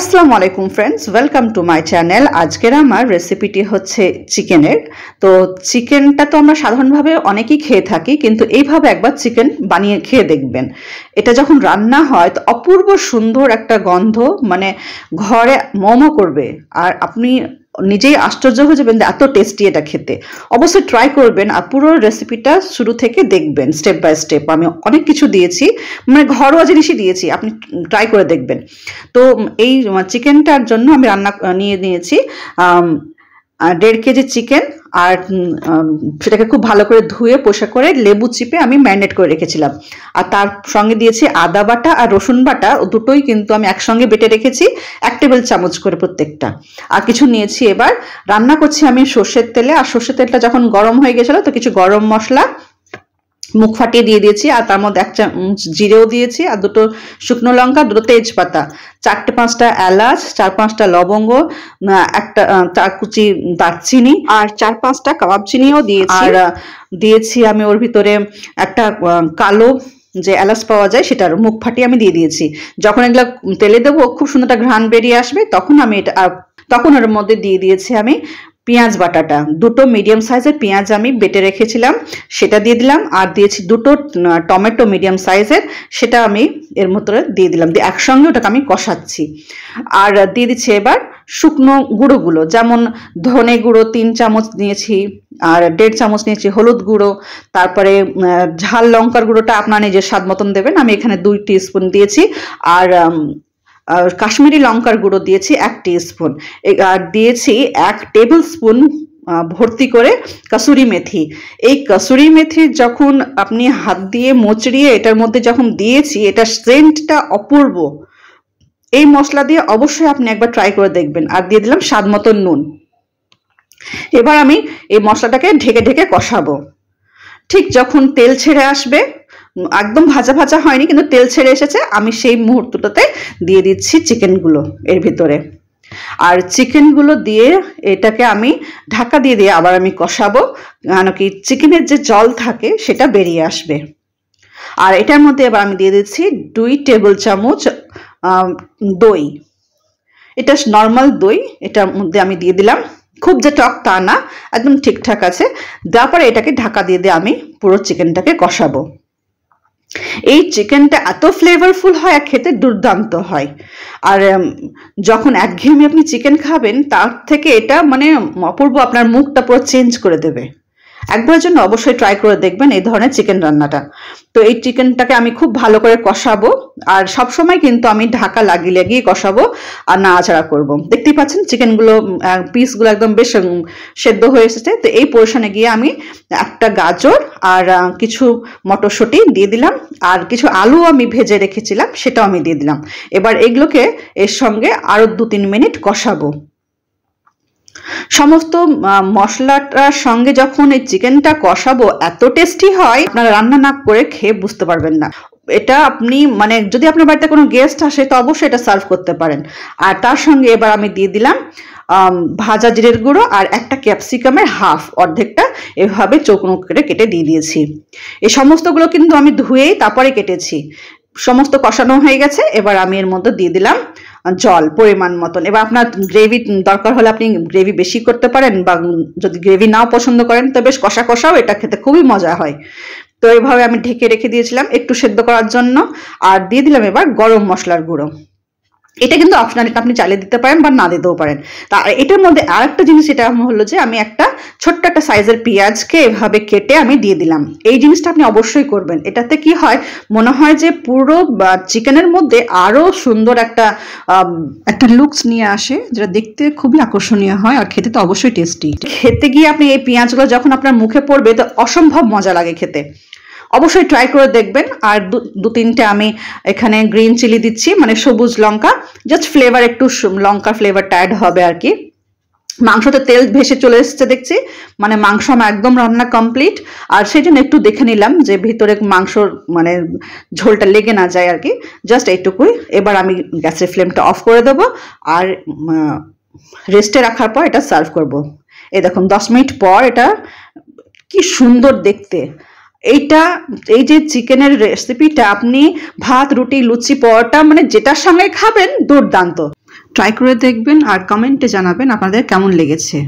আসসালামু আলাইকুম friends welcome to my channel আজকের আমার রেসিপিটি হচ্ছে চিকেনের তো চিকেনটা তো আমরা সাধারণভাবে অনেকেই খেয়ে থাকি, কিন্তু এইভাবে একবার চিকেন বানিয়ে খেয়ে দেখবেন। এটা যখন রান্না হয়, তো অপূর্ব সুন্দর একটা গন্ধ মানে ঘরে মমো করবে। আর আপনি নিজেই আশ্চর্য হয়ে যাবেন এত টেস্টি এটা খেতে। অবশ্যই ট্রাই করবেন আর পুরো রেসিপিটা শুরু থেকে দেখবেন স্টেপ বাই স্টেপ আমি অনেক কিছু দিয়েছি মানে ঘরোয়া জিনিসই দিয়েছি, আপনি ট্রাই করে দেখবেন। তো এই চিকেনটার জন্য আমি রান্না নিয়ে নিয়েছি দেড় কেজি চিকেন আর সেটাকে খুব ভালো করে ধুয়ে পোষা করে লেবু চিপে আমি ম্যারিনেট করে রেখেছিলাম। আর তার সঙ্গে দিয়েছি আদা বাটা আর রসুন বাটা দুটোই কিন্তু আমি একসঙ্গে বেটে রেখেছি, এক টেবিল চামচ করে প্রত্যেকটা। আর কিছু নিয়েছি এবার, রান্না করছি আমি সর্ষের তেলে, আর সর্ষের তেলটা যখন গরম হয়ে গেছিল তো কিছু গরম মশলা মুখ ফাটিয়ে দিয়ে দিয়েছি আর তার মধ্যে এক চামচ জিরেও দিয়েছি আর দুটো শুকনো লঙ্কা দুটো তেজপাতা। চারটে পাঁচটা এলাচ চার পাঁচটা লবঙ্গ একটা চার কুচি দারচিনি আর চার পাঁচটা কাবাব চিনিও দিয়েছি। আর দিয়েছি আমি ওর ভিতরে একটা কালো যে এলাচ পাওয়া যায় সেটার মুখ ফাটিয়ে আমি দিয়ে দিয়েছি। যখন এগুলো তেলে দেবো খুব সুন্দর একটা ঘ্রাণ বেরিয়ে আসবে তখন আমি এটা তখন ওর মধ্যে দিয়ে দিয়েছি আমি পেঁয়াজ বাটাটা। দুটো মিডিয়াম সাইজের পেঁয়াজ আমি বেটে রেখেছিলাম, সেটা দিয়ে দিলাম, আর দিয়েছি দুটো টমেটো মিডিয়াম সাইজের সেটা আমি এর মতো দিয়ে দিলাম। দিয়ে একসঙ্গে ওটাকে আমি কষাচ্ছি। আর দিয়ে দিচ্ছি এবার শুকনো গুঁড়োগুলো, যেমন ধনে গুঁড়ো তিন চামচ নিয়েছি, আর দেড় চামচ নিয়েছি হলুদ গুঁড়ো, তারপরে ঝাল লঙ্কার গুঁড়োটা আপনার নিজের স্বাদ মতন দেবেন, আমি এখানে দুই স্পুন দিয়েছি। আর কাশ্মীরি লঙ্কার গুঁড়ো দিয়েছি এক স্পুন আর দিয়েছি এক টেবিল স্পুন ভর্তি করে কাসুরি মেথি। এই কাসুরি মেথি যখন আপনি হাত দিয়ে মোচড়িয়ে এটার মধ্যে যখন দিয়েছি এটা সেন্টটা অপূর্ব। এই মশলা দিয়ে অবশ্যই আপনি একবার ট্রাই করে দেখবেন। আর দিয়ে দিলাম স্বাদ মতন নুন। এবার আমি এই মশলাটাকে ঢেকে ঢেকে কষাবো। ঠিক যখন তেল ছেড়ে আসবে একদম ভাজা ভাজা হয়নি, কিন্তু তেল ছেড়ে এসেছে। আমি সেই মুহূর্তটাতে দিয়ে দিচ্ছি চিকেনগুলো এর ভিতরে। আর চিকেনগুলো দিয়ে এটাকে আমি ঢাকা দিয়ে দিয়ে আবার আমি কষাবো, কেন কি চিকেনের যে জল থাকে সেটা বেরিয়ে আসবে। আর এটার মধ্যে এবার আমি দিয়ে দিচ্ছি দুই টেবিল চামচ দই। এটা নর্মাল দই, এটার মধ্যে আমি দিয়ে দিলাম। খুব যে টক তা না, একদম ঠিকঠাক আছে। তারপরে এটাকে ঢাকা দিয়ে দিয়ে আমি পুরো চিকেনটাকে কষাবো। এই চিকেনটা এত ফ্লেভারফুল হয় আর খেতে দুর্দান্ত হয়। আর যখন একঘেয়েমি আপনি চিকেন খাবেন, তার থেকে এটা মানে অপূর্ব, আপনার মুখটা পুরো চেঞ্জ করে দেবে। একবার জন্য অবশ্যই ট্রাই করে দেখবেন এই ধরনের চিকেন রান্নাটা। তো এই চিকেনটাকে আমি খুব ভালো করে কষাবো। আর সব সময় কিন্তু আমি ঢাকা লাগিয়ে লাগিয়ে কষাবো আর নাড়াচাড়া করব। দেখতেই পাচ্ছেন, চিকেনগুলো পিসগুলো একদম বেশ সেদ্ধ হয়ে এসেছে। তো এই পোর্শনে গিয়ে আমি একটা গাজর আর কিছু মটরশুঁটি দিয়ে দিলাম। আর কিছু আলু আমি ভেজে রেখেছিলাম, সেটাও আমি দিয়ে দিলাম। এবার এগুলোকে এর সঙ্গে আরও দু তিন মিনিট কষাবো। সমস্ত মশলাটার সঙ্গে যখন এই চিকেনটা কষাবো, এত টেস্টি হয়, আপনারা রান্না না করে খেয়ে বুঝতে পারবেন না। এটা আপনি মানে যদি আপনার বাড়িতে কোনো গেস্ট আসে, তো অবশ্যই এটা সার্ভ করতে পারেন। আর তার সঙ্গে এবার আমি দিয়ে দিলাম ভাজা জিরের গুঁড়ো আর একটা ক্যাপসিকামের হাফ অর্ধেকটা এভাবে চৌকনো করে কেটে দিয়ে দিয়েছি। এই সমস্তগুলো কিন্তু আমি ধুয়েই তারপরে কেটেছি। সমস্ত কষানো হয়ে গেছে, এবার আমি এর মধ্যে দিয়ে দিলাম জল, পরিমাণ মতন। এবার আপনার গ্রেভি দরকার হলে আপনি গ্রেভি বেশি করতে পারেন বা যদি গ্রেভি নাও পছন্দ করেন, তো বেশ কষা কষাও এটা খেতে খুবই মজা হয়। তো এইভাবে আমি ঢেকে রেখে দিয়েছিলাম একটু সেদ্ধ করার জন্য। আর দিয়ে দিলাম এবার গরম মশলার গুঁড়ো। এটা কিন্তু অপশনাল আপনি চালিয়ে দিতে পারেন বা না দিতেও পারেন। তা এটার মধ্যে আর একটা জিনিস এটা হলো যে, আমি একটা ছোট্ট একটা সাইজের পেঁয়াজকে এভাবে কেটে আমি দিয়ে দিলাম। এই জিনিসটা আপনি অবশ্যই করবেন। এটাতে কি হয়, মনে হয় যে পুরো চিকেনের মধ্যে আরও সুন্দর একটা একটা লুকস নিয়ে আসে, যেটা দেখতে খুবই আকর্ষণীয় হয় আর খেতে তো অবশ্যই টেস্টি খেতে গিয়ে আপনি এই পেঁয়াজগুলো যখন আপনার মুখে পড়বে, তো অসম্ভব মজা লাগে খেতে। অবশ্যই ট্রাই করে দেখবেন। আর দু- তিনটে আমি এখানে গ্রিন চিলি দিচ্ছি মানে সবুজ লঙ্কা। জাস্ট ফ্লেভার একটু লঙ্কার ফ্লেভারটা অ্যাড হবে আর কি। মাংসতে তেল ভেসে চলে এসছে দেখছি। মানে মাংস আমার একদম রান্না কমপ্লিট আর সেই জন্য একটু দেখে নিলাম যে ভিতরে মাংসর মানে ঝোলটা লেগে না যায় আর কি। জাস্ট এইটুকুই। এবার আমি গ্যাসের ফ্লেমটা অফ করে দেবো। আর রেস্টে রাখার পর এটা সার্ভ করব। এই দেখুন, দশ মিনিট পর এটা কি সুন্দর দেখতে। এইটা, এই যে চিকেনের রেসিপিটা আপনি ভাত, রুটি, লুচি, পরোটা মানে যেটার সঙ্গে খাবেন, দুর্দান্ত। ট্রাই করে দেখবেন আর কমেন্টে জানাবেন আপনাদের কেমন লেগেছে।